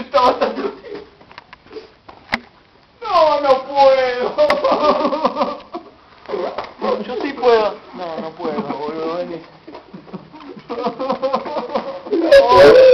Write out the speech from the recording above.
está bastante No, no puedo. Yo sí puedo. No, no puedo, boludo. vení. Oh.